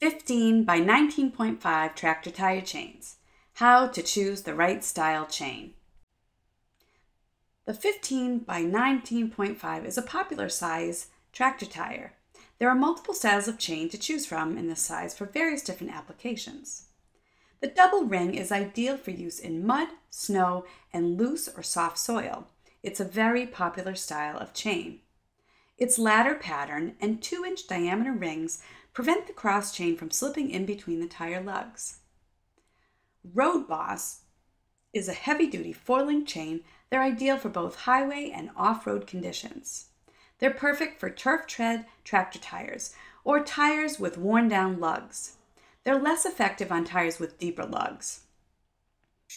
15 by 19.5 tractor tire chains. How to choose the right style chain. The 15 by 19.5 is a popular size tractor tire. There are multiple styles of chain to choose from in this size for various different applications. The double ring is ideal for use in mud, snow, and loose or soft soil. It's a very popular style of chain. Its ladder pattern and 2 inch diameter rings prevent the cross chain from slipping in between the tire lugs. Road Boss is a heavy duty four link chain. They're ideal for both highway and off road conditions. They're perfect for turf tread tractor tires or tires with worn down lugs. They're less effective on tires with deeper lugs.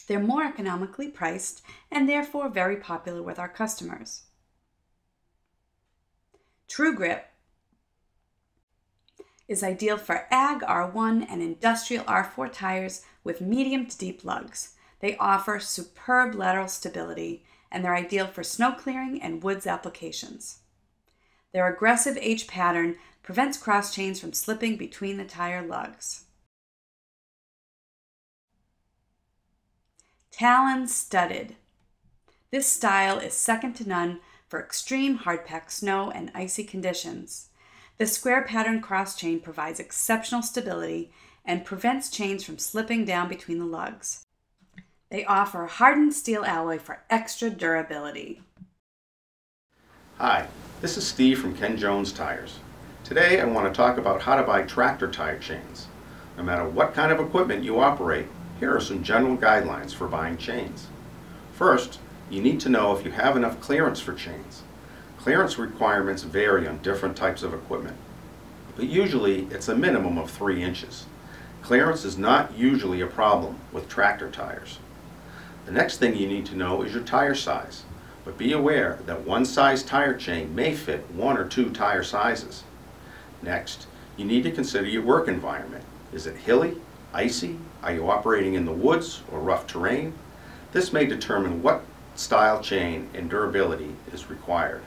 They're more economically priced and therefore very popular with our customers. Tru Grip is ideal for Ag R1 and Industrial R4 tires with medium to deep lugs. They offer superb lateral stability and they're ideal for snow clearing and woods applications. Their aggressive H pattern prevents cross chains from slipping between the tire lugs. Talon studded. This style is second to none for extreme hardpack snow and icy conditions. The square pattern cross chain provides exceptional stability and prevents chains from slipping down between the lugs. They offer hardened steel alloy for extra durability. Hi, this is Steve from Ken Jones Tires. Today I want to talk about how to buy tractor tire chains. No matter what kind of equipment you operate, here are some general guidelines for buying chains. First, you need to know if you have enough clearance for chains. Clearance requirements vary on different types of equipment, but usually it's a minimum of 3 inches. Clearance is not usually a problem with tractor tires. The next thing you need to know is your tire size, but be aware that one size tire chain may fit one or two tire sizes. Next, you need to consider your work environment. Is it hilly, icy? Are you operating in the woods or rough terrain? This may determine what style chain and durability is required.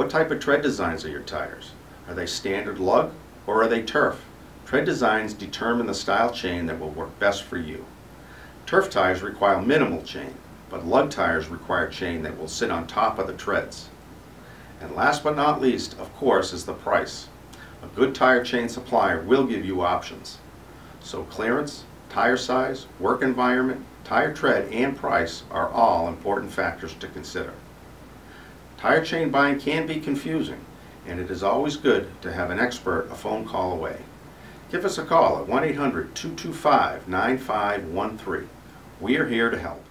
What type of tread designs are your tires? Are they standard lug or are they turf? Tread designs determine the style chain that will work best for you. Turf tires require minimal chain, but lug tires require chain that will sit on top of the treads. And last but not least, of course, is the price. A good tire chain supplier will give you options. So clearance, tire size, work environment, tire tread, and price are all important factors to consider. Tire chain buying can be confusing, and it is always good to have an expert a phone call away. Give us a call at 1-800-225-9513. We are here to help.